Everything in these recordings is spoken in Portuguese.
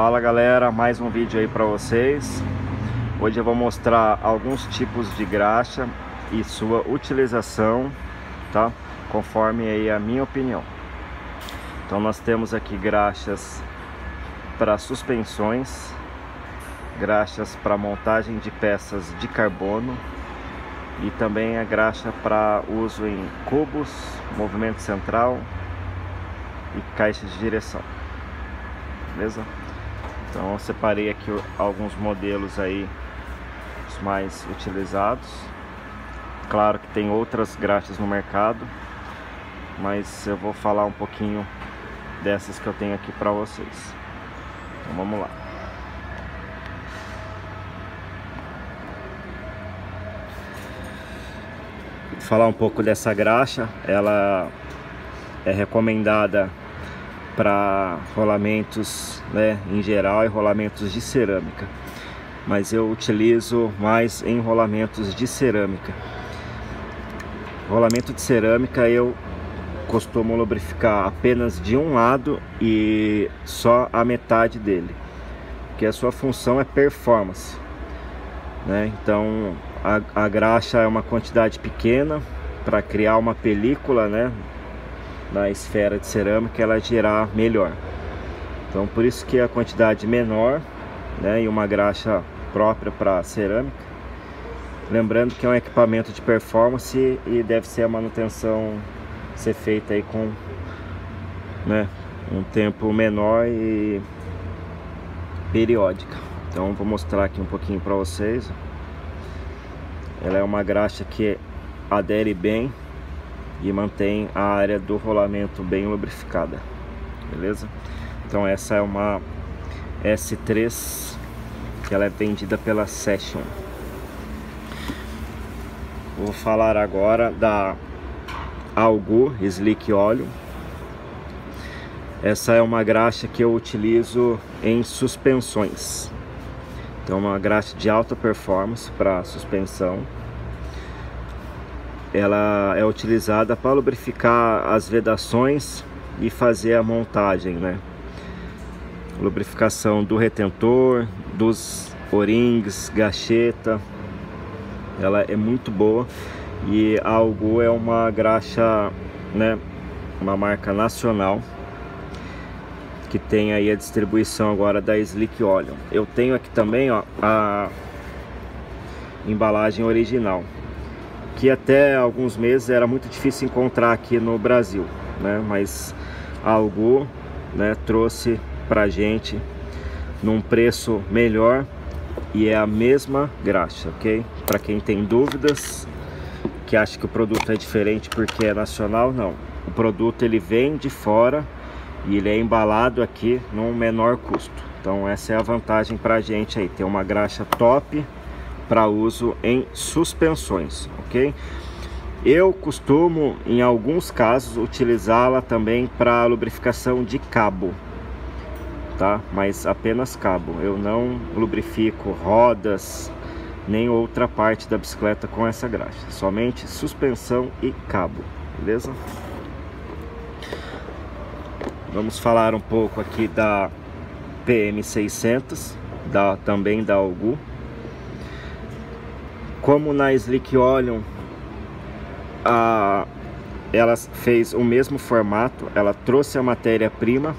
Fala galera, mais um vídeo aí para vocês. Hoje eu vou mostrar alguns tipos de graxa e sua utilização, tá? Conforme aí a minha opinião. Então nós temos aqui graxas para suspensões, graxas para montagem de peças de carbono e também a graxa para uso em cubos, movimento central e caixas de direção. Beleza? Então eu separei aqui alguns modelos aí os mais utilizados. Claro que tem outras graxas no mercado, mas eu vou falar um pouquinho dessas que eu tenho aqui para vocês. Então vamos lá. Vou falar um pouco dessa graxa, ela é recomendada para rolamentos né, em geral e rolamentos de cerâmica mas eu utilizo mais em rolamentos de cerâmica rolamento de cerâmica eu costumo lubrificar apenas de um lado e só a metade dele que a sua função é performance né? então a, a graxa é uma quantidade pequena para criar uma película né? Na esfera de cerâmica ela girar melhor. Então por isso que a quantidade menor né, e uma graxa própria para cerâmica. Lembrando que é um equipamento de performance e deve ser a manutenção ser feita aí com né, um tempo menor e periódica. Então vou mostrar aqui um pouquinho para vocês. Ela é uma graxa que adere bem e mantém a área do rolamento bem lubrificada, beleza? Então essa é uma S3 que ela é vendida pela Session. Vou falar agora da Algu Slick Óleo. Essa é uma graxa que eu utilizo em suspensões. Então uma graxa de alta performance para suspensão ela é utilizada para lubrificar as vedações e fazer a montagem, né? Lubrificação do retentor, dos o-rings, gacheta. Ela é muito boa e a Algu é uma graxa, né? Uma marca nacional que tem aí a distribuição agora da Slick Óleo. Eu tenho aqui também, ó, a embalagem original que até alguns meses era muito difícil encontrar aqui no Brasil, né? Mas a Algu, né, trouxe pra gente num preço melhor e é a mesma graxa, ok? Para quem tem dúvidas, que acha que o produto é diferente porque é nacional, não. O produto ele vem de fora e ele é embalado aqui num menor custo. Então essa é a vantagem para a gente aí, ter uma graxa top para uso em suspensões, ok? Eu costumo, em alguns casos, utilizá-la também para lubrificação de cabo, tá? Mas apenas cabo. Eu não lubrifico rodas nem outra parte da bicicleta com essa graxa, somente suspensão e cabo, beleza? Vamos falar um pouco aqui da PM600, da, também da Algu como na Slick Olion a, ela fez o mesmo formato, ela trouxe a matéria-prima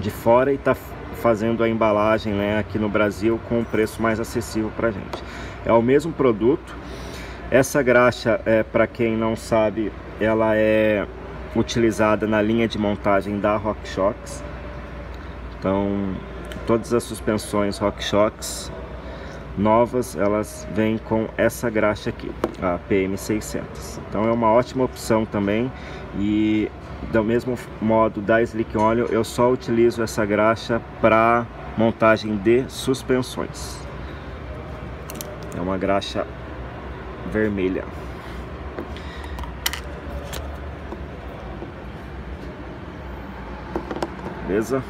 de fora e está fazendo a embalagem né, aqui no Brasil com um preço mais acessível para gente. É o mesmo produto. Essa graxa, é, para quem não sabe, ela é utilizada na linha de montagem da RockShox. Então, todas as suspensões RockShox novas elas vêm com essa graxa aqui, a PM600. Então é uma ótima opção também e do mesmo modo da Slick Óleo eu só utilizo essa graxa para montagem de suspensões. É uma graxa vermelha. Beleza?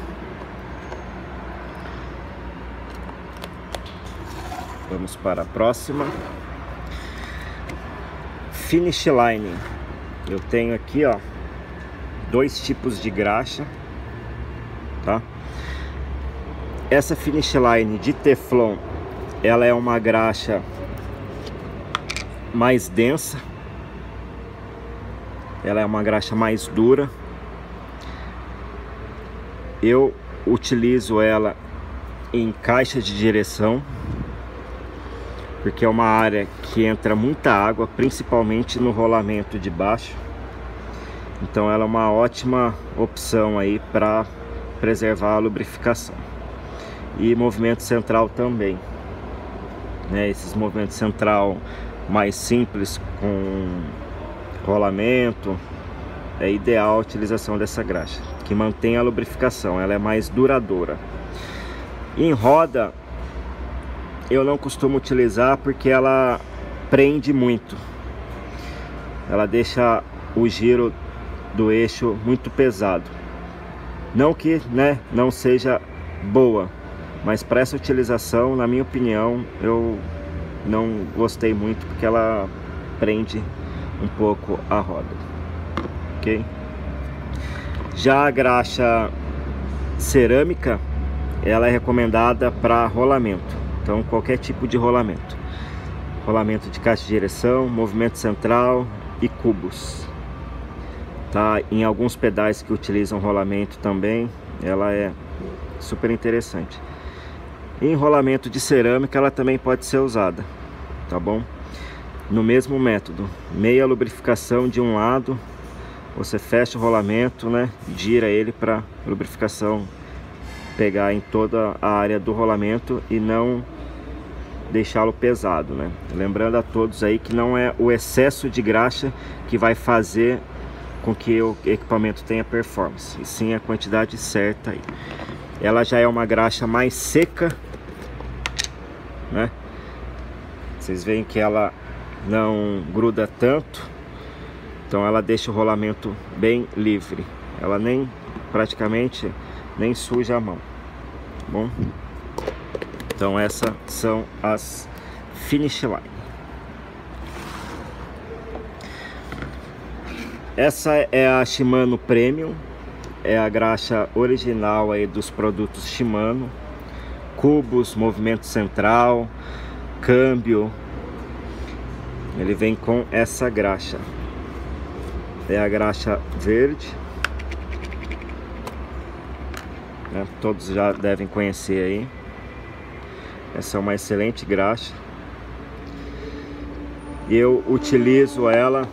Vamos para a próxima. Finish Line. Eu tenho aqui, ó, dois tipos de graxa, tá? essa finish line de Teflon, ela é uma graxa mais densa. Ela é uma graxa mais dura. Eu utilizo ela em caixa de direção, porque é uma área que entra muita água, principalmente no rolamento de baixo. Então ela é uma ótima opção aí para preservar a lubrificação. E movimento central também. Né, esses movimentos central mais simples com rolamento, é ideal a utilização dessa graxa, que mantém a lubrificação, ela é mais duradoura. Em roda, eu não costumo utilizar porque ela prende muito. Ela deixa o giro do eixo muito pesado. Não que né, não seja boa, mas para essa utilização, na minha opinião, eu não gostei muito porque ela prende um pouco a roda, ok? Já a graxa cerâmica, ela é recomendada para rolamento, então qualquer tipo de rolamento, rolamento de caixa de direção, movimento central e cubos, tá? Em alguns pedais que utilizam rolamento também, ela é super interessante. Em rolamento de cerâmica ela também pode ser usada, tá bom? No mesmo método, meia lubrificação de um lado, você fecha o rolamento, né? Gira ele para lubrificação pegar em toda a área do rolamento e não deixá-lo pesado, né? Lembrando a todos aí que não é o excesso de graxa que vai fazer com que o equipamento tenha performance, e sim a quantidade certa aí. Ela já é uma graxa mais seca né? Vocês veem que ela não gruda tanto, então ela deixa o rolamento bem livre. Ela nem praticamente nem suja a mão, tá bom? Então essas são as finish line. Essa é a Shimano Premium, é a graxa original aí dos produtos Shimano cubos, movimento central, câmbio. Ele vem com essa graxa. É a graxa verde. Né? Todos já devem conhecer aí. Essa é uma excelente graxa. Eu utilizo ela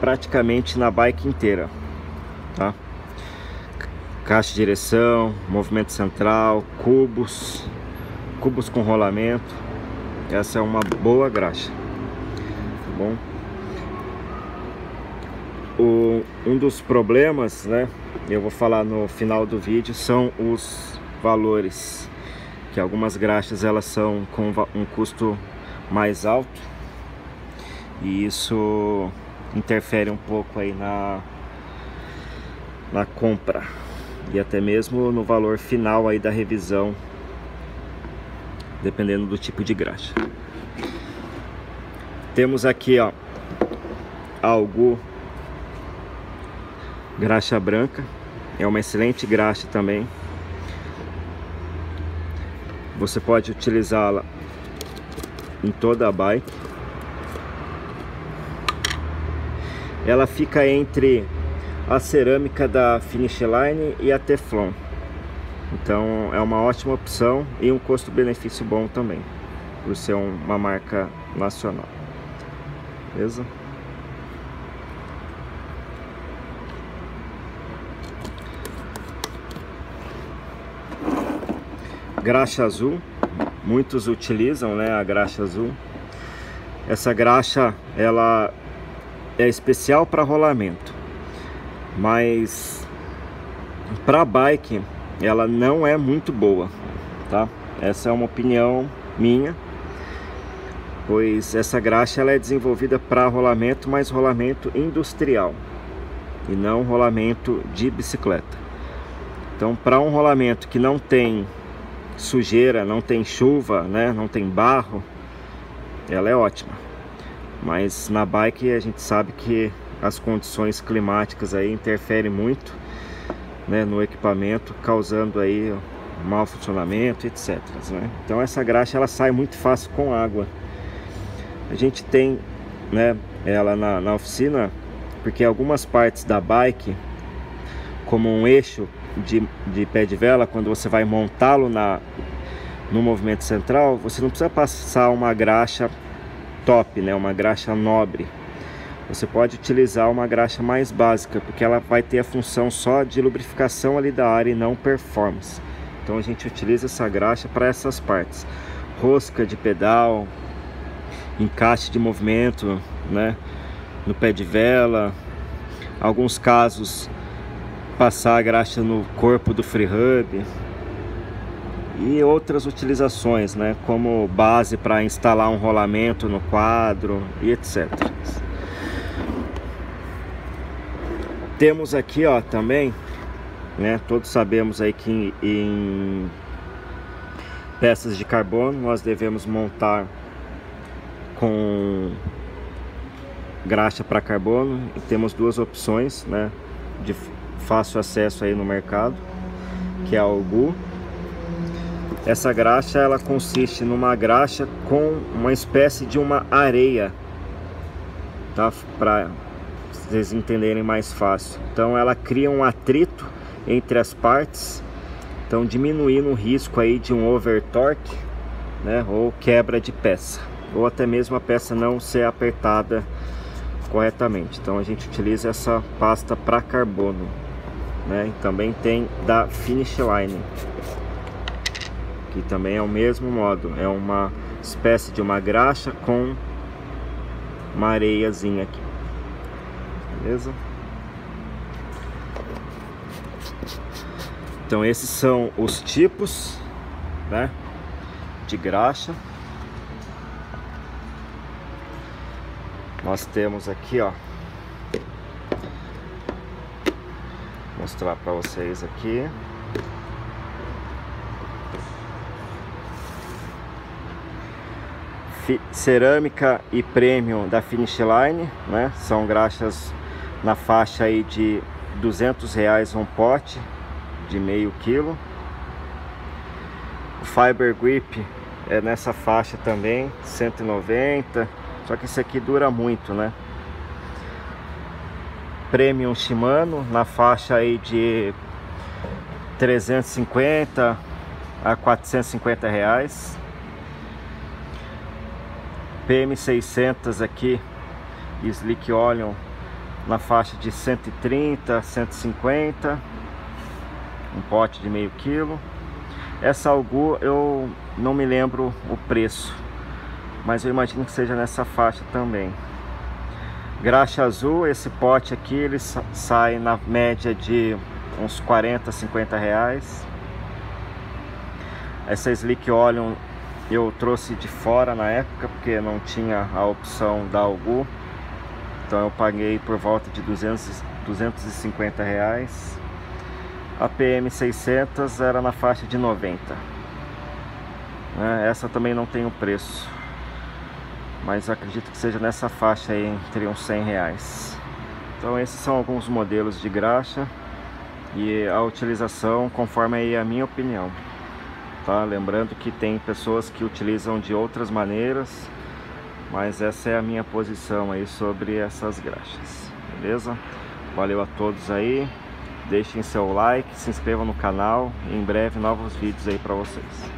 praticamente na bike inteira, tá? caixa de direção, movimento central, cubos, cubos com rolamento. Essa é uma boa graxa, tá bom? O, um dos problemas, né, eu vou falar no final do vídeo, são os valores, que algumas graxas elas são com um custo mais alto e isso interfere um pouco aí na, na compra e até mesmo no valor final aí da revisão, dependendo do tipo de graxa. Temos aqui, ó, algo graxa branca, é uma excelente graxa também. Você pode utilizá-la em toda a bike. Ela fica entre a cerâmica da Finish Line e a Teflon. Então é uma ótima opção e um custo-benefício bom também, por ser uma marca nacional. Beleza? Graxa azul, muitos utilizam, né, a graxa azul. Essa graxa, ela é especial para rolamento mas para bike ela não é muito boa, tá? Essa é uma opinião minha, pois essa graxa ela é desenvolvida para rolamento, mas rolamento industrial e não rolamento de bicicleta. Então, para um rolamento que não tem sujeira, não tem chuva, né, não tem barro, ela é ótima. Mas na bike a gente sabe que as condições climáticas aí interferem muito né, no equipamento, causando aí mau funcionamento, etc. Né? Então essa graxa ela sai muito fácil com água. A gente tem né, ela na, na oficina porque algumas partes da bike, como um eixo de, de pé de vela, quando você vai montá-lo na no movimento central, você não precisa passar uma graxa top, né, uma graxa nobre. Você pode utilizar uma graxa mais básica, porque ela vai ter a função só de lubrificação ali da área e não performance. Então a gente utiliza essa graxa para essas partes. Rosca de pedal, encaixe de movimento, né? No pé de vela. Alguns casos passar a graxa no corpo do freehub e outras utilizações, né, como base para instalar um rolamento no quadro e etc. Temos aqui, ó, também, né, todos sabemos aí que em peças de carbono nós devemos montar com graxa para carbono e temos duas opções, né, de fácil acesso aí no mercado, que é a Algu essa graxa ela consiste numa graxa com uma espécie de uma areia, tá? Para vocês entenderem mais fácil. Então ela cria um atrito entre as partes, então diminuindo o risco aí de um overtorque, né? Ou quebra de peça, ou até mesmo a peça não ser apertada corretamente. Então a gente utiliza essa pasta para carbono, né? E também tem da Finish Line que também é o mesmo modo, é uma espécie de uma graxa com uma areiazinha aqui, beleza? Então esses são os tipos, né, de graxa. Nós temos aqui, ó, mostrar para vocês aqui. cerâmica e premium da Finish Line, né? São graxas na faixa aí de 200 reais um pote de meio quilo. O Fiber Grip é nessa faixa também, 190. Só que esse aqui dura muito, né? Premium Shimano na faixa aí de 350 a 450 reais. PM600 aqui Slick Olion na faixa de 130, 150 um pote de meio quilo essa Algu eu não me lembro o preço mas eu imagino que seja nessa faixa também graxa azul, esse pote aqui ele sai na média de uns 40, 50 reais. Essa Slick Olion eu trouxe de fora na época porque não tinha a opção da Algu. Então eu paguei por volta de 200, 250 reais. A PM600 era na faixa de 90 né? essa também não tem o preço mas acredito que seja nessa faixa aí entre uns 100 reais então esses são alguns modelos de graxa e a utilização conforme aí a minha opinião tá? Lembrando que tem pessoas que utilizam de outras maneiras, mas essa é a minha posição aí sobre essas graxas, beleza? Valeu a todos aí, deixem seu like, se inscrevam no canal, em breve novos vídeos aí para vocês.